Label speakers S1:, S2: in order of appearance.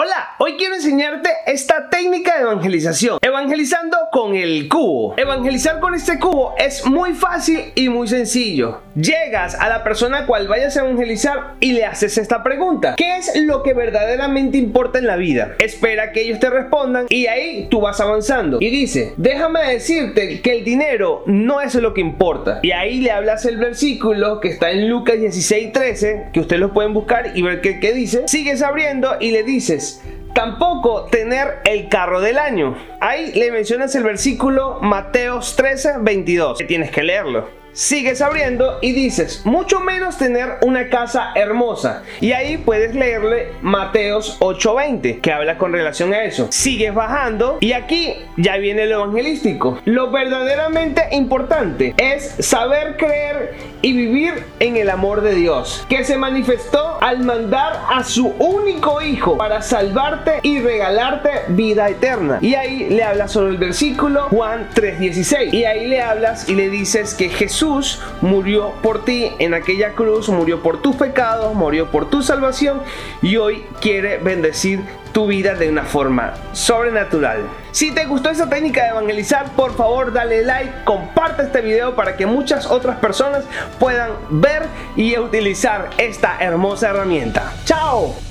S1: Hola, hoy quiero enseñarte esta técnica de evangelización, evangelizando con el cubo. Evangelizar con este cubo es muy fácil y muy sencillo. Llegas a la persona a cual vayas a evangelizar y le haces esta pregunta. ¿Qué es lo que verdaderamente importa en la vida? Espera que ellos te respondan y ahí tú vas avanzando. Y dice, déjame decirte que el dinero no es lo que importa. Y ahí le hablas el versículo que está en Lucas 16:13, que ustedes lo pueden buscar y ver qué dice. Sigues abriendo y le dices, Tampoco tener el carro del año. Ahí le mencionas el versículo Mateos 13, 22. Que tienes que leerlo sigues abriendo y dices, mucho menos tener una casa hermosa. Y ahí puedes leerle Mateos 8:20, que habla con relación a eso. Sigues bajando y aquí ya viene lo evangelístico. Lo verdaderamente importante es saber creer y vivir en el amor de Dios, que se manifestó al mandar a su único hijo para salvarte y regalarte vida eterna. Y ahí le hablas sobre el versículo Juan 3:16. Y ahí le hablas y le dices que Jesús murió por ti en aquella cruz, murió por tus pecados, murió por tu salvación y hoy quiere bendecir tu vida de una forma sobrenatural. Si te gustó esta técnica de evangelizar, por favor dale like, comparte este video para que muchas otras personas puedan ver y utilizar esta hermosa herramienta. ¡Chao!